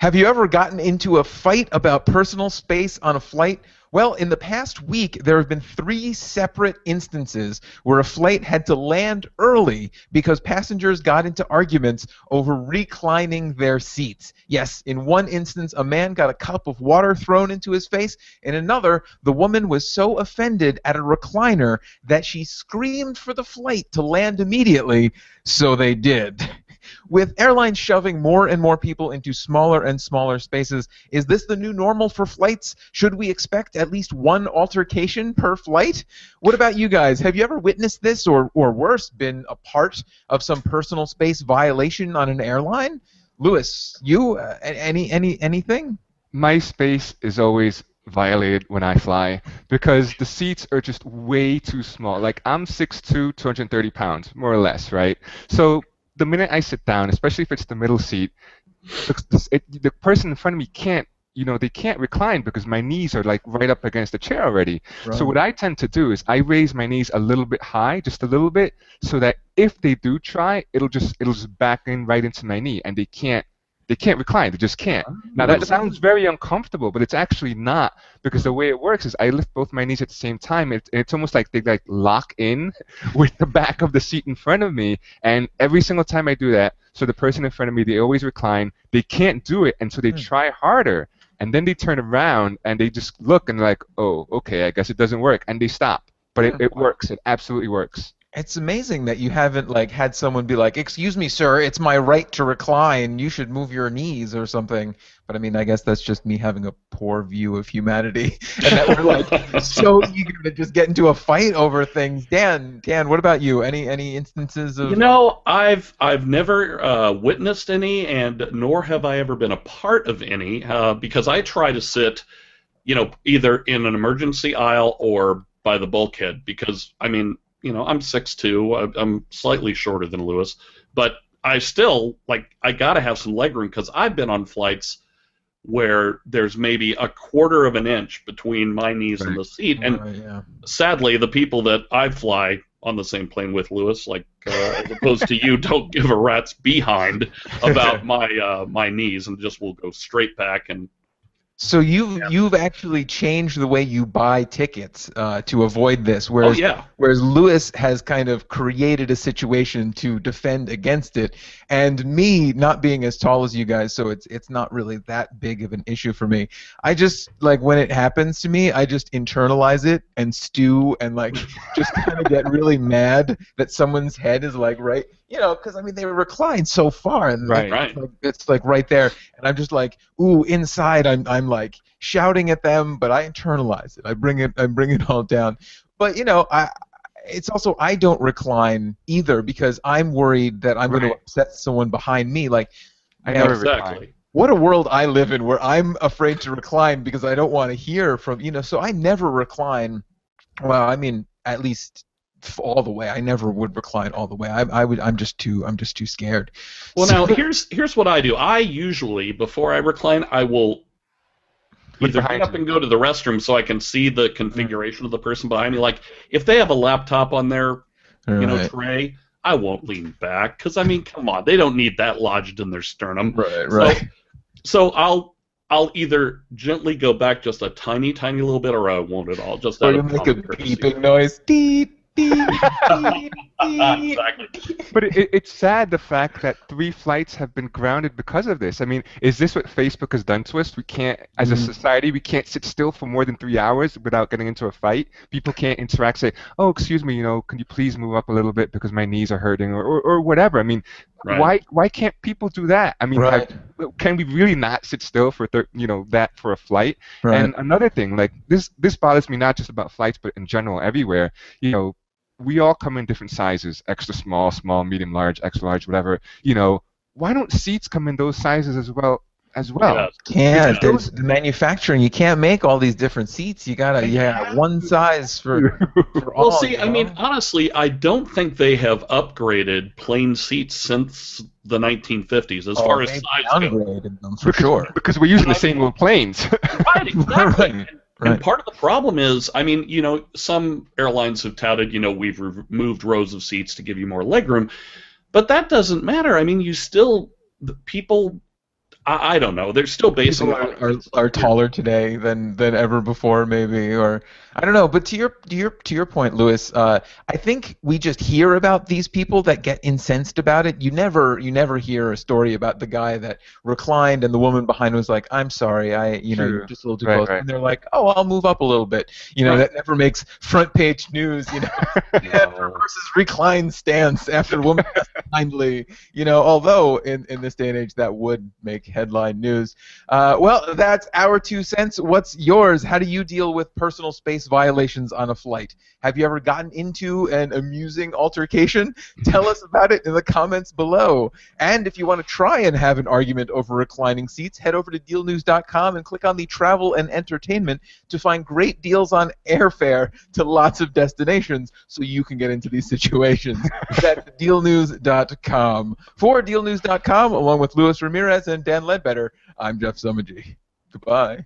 Have you ever gotten into a fight about personal space on a flight? Well, in the past week, there have been three separate instances where a flight had to land early because passengers got into arguments over reclining their seats. Yes, in one instance, a man got a cup of water thrown into his face. In another, the woman was so offended at a recliner that she screamed for the flight to land immediately, so they did. With airlines shoving more and more people into smaller and smaller spaces, is this the new normal for flights? Should we expect at least one altercation per flight? What about you guys? Have you ever witnessed this or, or worse, been a part of some personal space violation on an airline? Louis, you uh, any any anything? My space is always violated when I fly because the seats are just way too small. Like I'm 6'2", 230 pounds, more or less, right? So the minute I sit down, especially if it's the middle seat, the, it, the person in front of me can't you know they can't recline because my knees are like right up against the chair already right. so what i tend to do is i raise my knees a little bit high just a little bit so that if they do try it'll just it'll just back in right into my knee and they can't they can't recline. They just can't. Now that sounds very uncomfortable, but it's actually not because the way it works is I lift both my knees at the same time. It's, it's almost like they like lock in with the back of the seat in front of me, and every single time I do that, so the person in front of me they always recline. They can't do it, and so they hmm. try harder, and then they turn around and they just look and like, oh, okay, I guess it doesn't work, and they stop. But it, it works. It absolutely works. It's amazing that you haven't like had someone be like, "Excuse me, sir, it's my right to recline. You should move your knees or something." But I mean, I guess that's just me having a poor view of humanity, and that we're like so eager to just get into a fight over things. Dan, Dan, what about you? Any any instances of? You know, I've I've never uh, witnessed any, and nor have I ever been a part of any, uh, because I try to sit, you know, either in an emergency aisle or by the bulkhead, because I mean you know, I'm 6'2", I'm slightly shorter than Louis, but I still like I gotta have some legroom because I've been on flights where there's maybe a quarter of an inch between my knees right. and the seat, and right, yeah. sadly, the people that I fly on the same plane with Louis, like uh, as opposed to you, don't give a rat's behind about my uh, my knees and just will go straight back and so you've yeah. you've actually changed the way you buy tickets uh, to avoid this, whereas oh, yeah. whereas Louis has kind of created a situation to defend against it, and me not being as tall as you guys, so it's it's not really that big of an issue for me. I just like when it happens to me, I just internalize it and stew and like just kind of get really mad that someone's head is like right you know, because I mean they recline so far, and right, right. It's, like, it's like right there, and I'm just like, ooh, inside I'm I'm like shouting at them, but I internalize it. I bring it I bring it all down. But you know, I it's also I don't recline either because I'm worried that I'm right. going to upset someone behind me. Like I never exactly. recline. What a world I live in where I'm afraid to recline because I don't want to hear from you know. So I never recline. Well, I mean, at least all the way. I never would recline all the way. I, I would. I'm just too. I'm just too scared. Well, so, now here's here's what I do. I usually before I recline, I will either get up and go to the restroom so I can see the configuration of the person behind me. Like if they have a laptop on their you know tray, I won't lean back because I mean, come on, they don't need that lodged in their sternum. Right. Right. So, so I'll I'll either gently go back just a tiny, tiny little bit, or I won't at all. Just or you make a beeping noise. Deep exactly. But it, it's sad the fact that three flights have been grounded because of this. I mean, is this what Facebook has done to us? We can't, as a mm-hmm. society, we can't sit still for more than three hours without getting into a fight. People can't interact, say, "Oh, excuse me, you know, can you please move up a little bit because my knees are hurting," or, or, or whatever. I mean, right. why why can't people do that? I mean, right. have, can we really not sit still for thir- you know that for a flight? Right. And another thing, like this this bothers me not just about flights, but in general everywhere. You know, we all come in different sizes extra small small medium large extra large whatever you know why don't seats come in those sizes as well as well? Yeah. can't. There's the manufacturing. You can't make all these different seats. You gotta yeah one size for, for well all, see i mean honestly i don't think they have upgraded plane seats since the 1950s as oh, far as size goes. them for sure. because we're using the same old planes. right exactly right. And part of the problem is, I mean, you know, some airlines have touted, you know, we've removed rows of seats to give you more legroom, but that doesn't matter. I mean, you still people I, I don't know. They're still basing are, are, are taller today than than ever before, maybe, or I don't know. But to your to your to your point, Louis, uh, I think we just hear about these people that get incensed about it. You never you never hear a story about the guy that reclined and the woman behind was like, "I'm sorry, I you know True. you're just a little too Right, close," right. and they're like, "Oh, I'll move up a little bit." You know, Right. that never makes front page news. You know, man No. versus reclined stance after woman kindly. You know, although in in this day and age that would make headline news. Uh, well, that's our two cents. What's yours? How do you deal with personal space violations on a flight? Have you ever gotten into an amusing altercation? Tell us about it in the comments below. And if you want to try and have an argument over reclining seats, head over to dealnews.com and click on the travel and entertainment to find great deals on airfare to lots of destinations so you can get into these situations. That's dealnews.com. For dealnews.com, along with Louis Ramirez and Dan Ledbetter, I'm Jeff Somogyi. Goodbye.